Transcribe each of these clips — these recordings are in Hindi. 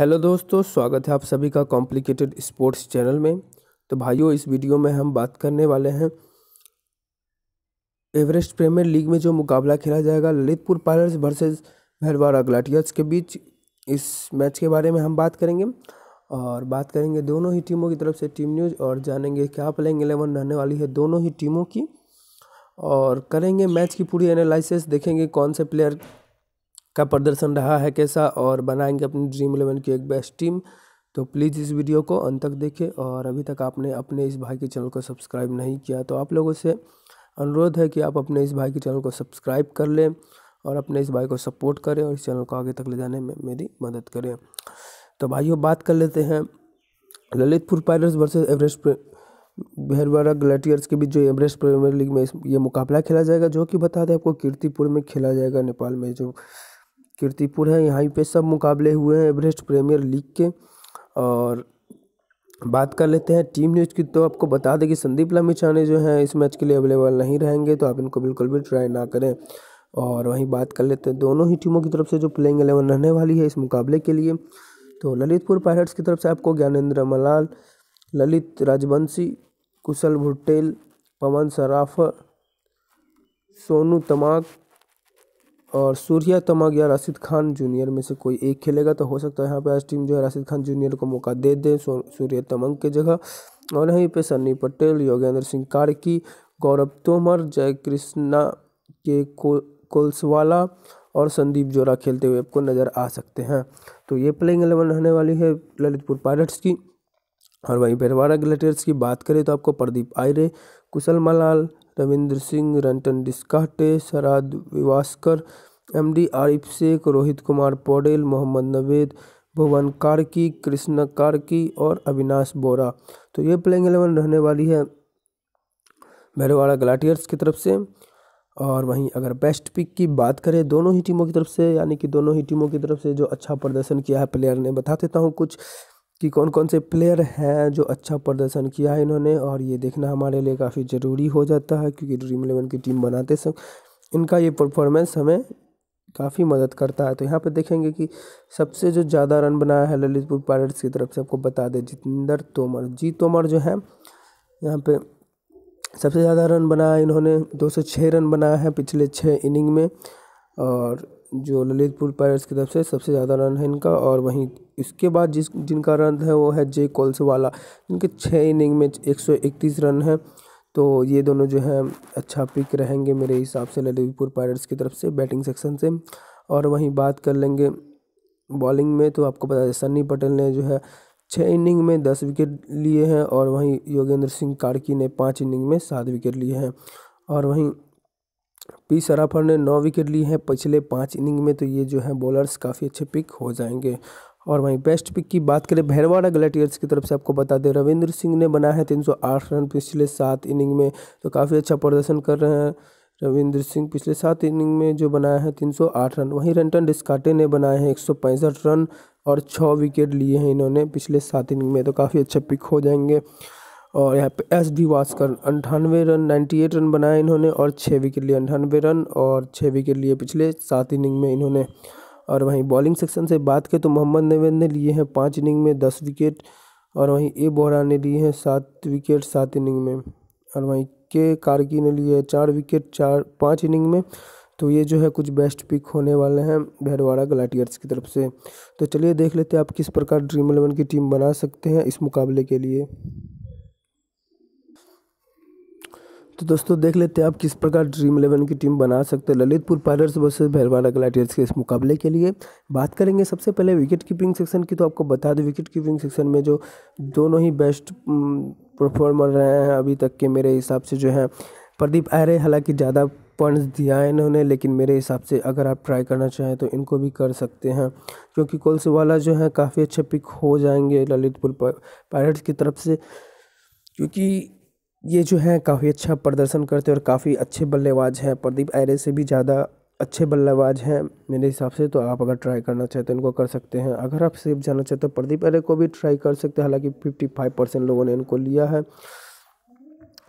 हेलो दोस्तों, स्वागत है आप सभी का कॉम्प्लिकेटेड स्पोर्ट्स चैनल में। तो भाइयों, इस वीडियो में हम बात करने वाले हैं एवरेस्ट प्रीमियर लीग में जो मुकाबला खेला जाएगा, Lalitpur pilots versus Bhairahawa gladiators के बीच। इस मैच के बारे में हम बात करेंगे और बात करेंगे दोनों ही टीमों की तरफ़ से टीम न्यूज़ और जानेंगे क्या प्लेइंग एलेवन रहने वाली है दोनों ही टीमों की। और करेंगे मैच की पूरी एनालिसिस देखेंगे कौन से प्लेयर का प्रदर्शन रहा है कैसा और बनाएँगे अपनी ड्रीम इलेवन की एक बेस्ट टीम तो प्लीज़ इस वीडियो को अंत तक देखें और अभी तक आपने अपने इस भाई के चैनल को सब्सक्राइब नहीं किया तो आप लोगों से अनुरोध है कि आप अपने इस भाई के चैनल को सब्सक्राइब कर लें और अपने इस भाई को सपोर्ट करें और इस चैनल को आगे तक ले जाने में मेरी मदद करें। तो भाइयों, बात कर लेते हैं Lalitpur pilots versus Everest Bhairahawa gladiators के बीच जो एवरेस्ट प्रीमियर लीग में ये मुकाबला खेला जाएगा, जो कि बता दें आपको कीर्तिपुर में खेला जाएगा नेपाल में जो कीर्तिपुर है। यहाँ पे सब मुकाबले हुए हैं एवरेस्ट प्रीमियर लीग के। और बात कर लेते हैं टीम न्यूज़ की। तो आपको बता दें कि संदीप लमिचाने जो हैं, इस मैच के लिए अवेलेबल नहीं रहेंगे तो आप इनको बिल्कुल भी ट्राई ना करें। और वहीं बात कर लेते हैं दोनों ही टीमों की तरफ़ से जो प्लेइंग एलेवन रहने वाली है इस मुकाबले के लिए। तो ललितपुर पायलट्स की तरफ़ से आपको ज्ञानेंद्र मलाल, ललित राजवंशी, कुशल भुट्टेल, पवन सराफ, सोनू तमाक और सूर्या तमाग या राशिद खान जूनियर में से कोई एक खेलेगा तो हो सकता है यहाँ पे आज टीम जो है राशिद खान जूनियर को मौका दे दे सूर्य तमंग के जगह। और यहीं पे सन्नी पटेल, योगेंद्र सिंह कार्की, गौरव तोमर जय कृष्णा के को, कोल्सवाला और संदीप जोरा खेलते हुए आपको नज़र आ सकते हैं। तो ये प्लेइंग एलेवन रहने वाली है ललितपुर पायलट्स की। और वहीं बेरवाड़ा ग्लेटर्स की बात करें तो आपको प्रदीप आयरे, कुशल मलाल रविंद्र सिंह रंटन डिस्काटे सराद विवास्कर, एम डी आरिफ शेख, रोहित कुमार पौडेल, मोहम्मद नवेद, भुवन कार्की, कृष्ण कार्की और अविनाश बोरा। तो ये प्लेइंग एलेवन रहने वाली है भैरवाड़ा गलाटियर्स की तरफ़ से। और वहीं अगर बेस्ट पिक की बात करें, दोनों ही टीमों की तरफ़ से, यानी कि दोनों ही टीमों की तरफ़ से जो अच्छा प्रदर्शन किया है, प्लेयर ने बता देता हूँ कुछ। कि कौन कौन से प्लेयर हैं जो अच्छा प्रदर्शन किया है इन्होंने और ये देखना हमारे लिए काफ़ी ज़रूरी हो जाता है क्योंकि ड्रीम इलेवन की टीम बनाते समय इनका ये परफॉर्मेंस हमें काफ़ी मदद करता है। तो यहाँ पे देखेंगे कि सबसे जो ज़्यादा रन बनाया है ललितपुर पायलट्स की तरफ़ से, आपको बता दें, जितेंद्र तोमर। जी तोमर जो है, यहाँ पे सबसे ज़्यादा रन बनाया इन्होंने, दो सौ छः रन बनाया है पिछले छः इनिंग में और जो ललितपुर पायलट्स की तरफ़ से सबसे ज़्यादा रन है इनका और वहीं इसके बाद जिस, जिनका रन है वो है जे कोल्सवाला। जिनके छः इनिंग में 131 रन है। तो ये दोनों जो है अच्छा पिक रहेंगे मेरे हिसाब से ललितपुर पायलट्स की तरफ़ से बैटिंग सेक्शन से। और वहीं बात कर लेंगे बॉलिंग में तो आपको पता है सन्नी पटेल ने जो है छः इनिंग में दस विकेट लिए हैं और वहीं योगेंद्र सिंह कार्की ने पाँच इनिंग में सात विकेट लिए हैं। और वहीं पी सराफर ने नौ विकेट लिए हैं पिछले पाँच इनिंग में तो ये जो है बॉलर्स काफ़ी अच्छे पिक हो जाएँगे। और वहीं बेस्ट पिक की बात करें, भैरवाड़ा ग्लेटियर्स की तरफ़ से आपको बता दें, रविंद्र सिंह ने बनाया है तीन सौ आठ रन पिछले सात इनिंग में तो काफ़ी अच्छा प्रदर्शन कर रहे हैं। रविंद्र सिंह पिछले सात इनिंग में जो बनाया है 308 रन, वहीं रंटन डिस्काटे ने बनाए हैं एक सौ पैंसठ रन और छः विकेट लिए हैं इन्होंने पिछले सात इनिंग में तो काफ़ी अच्छा पिक हो जाएँगे। और यहाँ पे एस डी वास्कर अंठानवे रन नाइन्टी एट रन बनाए इन्होंने और छः विकेट लिए अंठानवे रन और छः विकेट लिए पिछले सात इनिंग में इन्होंने। और वहीं बॉलिंग सेक्शन से बात करें तो मोहम्मद नवेद ने लिए हैं पाँच इनिंग में दस विकेट और वहीं ए बोहरा ने लिए हैं सात विकेट सात इनिंग में। और वहीं के कारगी ने लिए चार विकेट चार पाँच इनिंग में। तो ये जो है कुछ बेस्ट पिक होने वाले हैं भैरवाड़ा गलाटियर्स की तरफ़ से। तो चलिए देख लेते हैं आप किस प्रकार ड्रीम इलेवन की टीम बना सकते हैं इस मुकाबले के लिए। तो दोस्तों, देख लेते हैं आप किस प्रकार ड्रीम इलेवन की टीम बना सकते हैं। Lalitpur pilots versus Bhairahawa gladiators के इस मुकाबले के लिए बात करेंगे। सबसे पहले विकेट कीपिंग सेक्शन की तो आपको बता दें विकेट कीपिंग सेक्शन में जो दोनों ही बेस्ट परफॉर्मर रहे हैं अभी तक के मेरे हिसाब से जो है, प्रदीप आर्य हालाँकि ज़्यादा पॉइंट्स दिया है इन्होंने, लेकिन मेरे हिसाब से अगर आप ट्राई करना चाहें तो इनको भी कर सकते हैं, क्योंकि कोलसवाला जो है काफ़ी अच्छे पिक हो जाएँगे ललितपुर पायलट्स की तरफ़ से, क्योंकि ये जो है, काफ़ी अच्छा प्रदर्शन करते हैं और काफ़ी अच्छे बल्लेबाज हैं। प्रदीप आयरे से भी ज़्यादा अच्छे बल्लेबाज हैं मेरे हिसाब से तो आप अगर ट्राई करना चाहते हैं इनको कर सकते हैं। अगर आप सिर्फ़ जाना चाहते हो प्रदीप आयरे को भी ट्राई कर सकते हैं, हालाँकि फिफ्टी फाइव परसेंट लोगों ने इनको लिया है।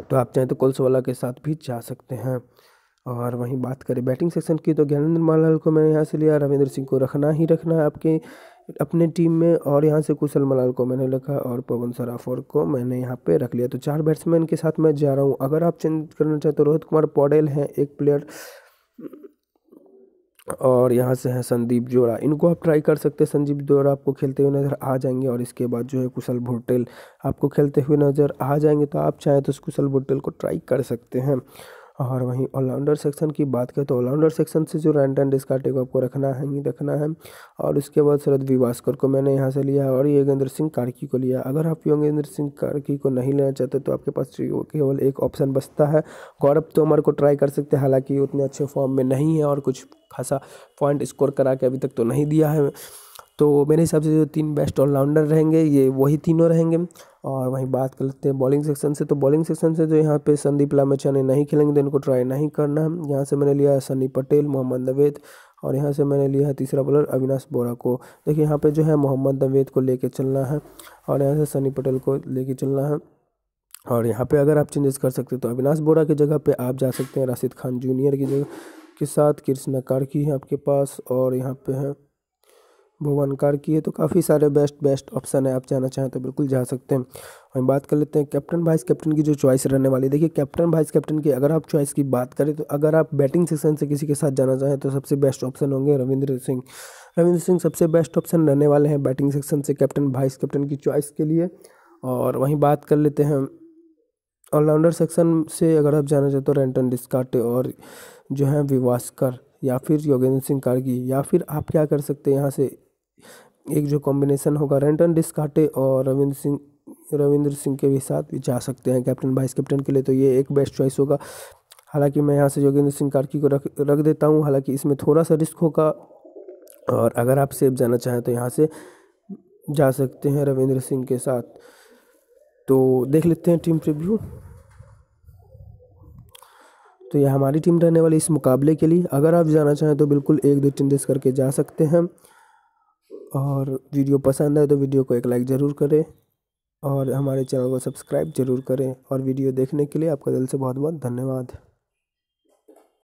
तो आप चाहें तो कोल्सवाला के साथ भी जा सकते हैं। और वहीं बात करें बैटिंग सेक्शन की तो ज्ञानेंद्र मालाल को मैंने यहाँ से लिया। रविंद्र सिंह को रखना ही रखना है आपके अपने टीम में और यहाँ से कुशल मलाल को मैंने रखा और पवन सराफर को मैंने यहाँ पे रख लिया। तो चार बैट्समैन के साथ मैं जा रहा हूँ। अगर आप चेंज करना चाहते तो रोहित कुमार पौडेल हैं एक प्लेयर और यहाँ से है संदीप जोड़ा। इनको आप ट्राई कर सकते हैं। संदीप जोड़ा आपको खेलते हुए नज़र आ जाएँगे और इसके बाद जो है कुशल भुट्टेल आपको खेलते हुए नज़र आ जाएँगे। तो आप चाहें तो कुशल भुट्टेल को ट्राई कर सकते हैं। और वहीं ऑलराउंडर सेक्शन की बात करें तो ऑलराउंडर सेक्शन से जो रैंटन डिस्कार्टे को आपको रखना है, ही रखना है। और उसके बाद शरद विवास्कर को मैंने यहाँ से लिया और योगेंद्र सिंह कार्की को लिया। अगर आप योगेंद्र सिंह कार्की को नहीं लेना चाहते तो आपके पास केवल एक ऑप्शन बचता है। गौरव तोमर को ट्राई कर सकते हैं, हालाँकि उतने अच्छे फॉर्म में नहीं है और कुछ खासा पॉइंट स्कोर करा के अभी तक तो नहीं दिया है। तो मेरे हिसाब से जो तीन बेस्ट ऑलराउंडर रहेंगे, ये वही तीनों रहेंगे। और वहीं बात कर लेते हैं बॉलिंग सेक्शन से। तो बॉलिंग सेक्शन से जो यहाँ पे संदीप लामेचा ने नहीं खेलेंगे तो इनको ट्राई नहीं करना। है यहाँ से मैंने लिया सनी पटेल, मोहम्मद नवेद और यहाँ से मैंने लिया है तीसरा बॉलर अविनाश बोरा को। देखिए यहाँ पे जो है मोहम्मद नवेद को लेके चलना है और यहाँ से सनी पटेल को लेके चलना है। और यहाँ पे अगर आप चेंजेस कर सकते तो अविनाश बोरा की जगह पे आप जा सकते हैं, राशिद खान जूनियर की जगह के साथ, कृष्णा कार्की है आपके पास और यहाँ पे है भुवनकार की है तो काफ़ी सारे बेस्ट बेस्ट ऑप्शन है। आप जाना चाहें तो बिल्कुल जा सकते हैं। हम बात कर लेते हैं कैप्टन वाइस कैप्टन की जो चॉइस रहने वाली देखिए कैप्टन वाइस कैप्टन की अगर आप चॉइस की बात करें तो अगर आप बैटिंग सेक्शन से किसी के साथ जाना चाहें तो सबसे बेस्ट ऑप्शन होंगे रविंद्र सिंह। रविंद्र सिंह सबसे बेस्ट ऑप्शन रहने वाले हैं बैटिंग सेक्शन से कैप्टन वाइस कैप्टन की चॉइस के लिए। और वहीं बात कर लेते हैं ऑलराउंडर सेक्शन से अगर आप जाना चाहते हो रेंटन डिस्काटे और जो है विवास्कर या फिर योगेंद्र सिंह कारगी। या फिर आप क्या कर सकते हैं यहाँ से? एक जो कॉम्बिनेशन होगा रेंटन डिस्काटे और रविंद्र सिंह रविंद्र सिंह के भी साथ भी जा सकते हैं कैप्टन वाइस कैप्टन के लिए। तो ये एक बेस्ट चॉइस होगा। हालाँकि मैं यहाँ से योगेंद्र सिंह कार्की को रख रख देता हूँ। हालाँकि इसमें थोड़ा सा रिस्क होगा। और अगर आप सेफ़ जाना चाहें तो यहाँ से जा सकते हैं रविंद्र सिंह के साथ। तो देख लेते हैं टीम प्रिव्यू तो यह हमारी टीम रहने वाली इस मुकाबले के लिए। अगर आप जाना चाहें तो बिल्कुल एक दो चेंजेस करके जा सकते हैं। और वीडियो पसंद आए तो वीडियो को एक लाइक ज़रूर करें और हमारे चैनल को सब्सक्राइब ज़रूर करें और वीडियो देखने के लिए आपका दिल से बहुत बहुत धन्यवाद।